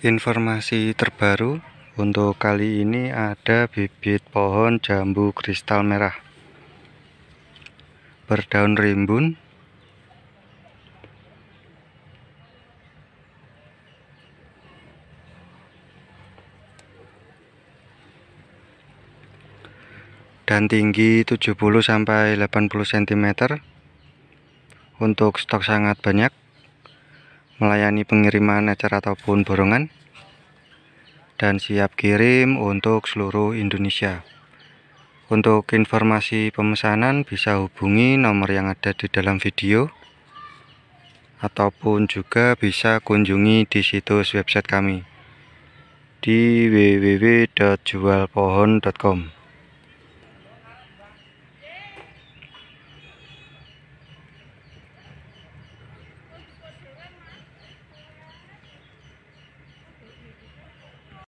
Informasi terbaru untuk kali ini ada bibit pohon jambu kristal merah. Berdaun rimbun. Dan tinggi 70-80 cm untuk stok sangat banyak melayani pengiriman ecer ataupun borongan dan siap kirim untuk seluruh Indonesia. Untuk informasi pemesanan bisa hubungi nomor yang ada di dalam video ataupun juga bisa kunjungi di situs website kami di www.jualpohon.com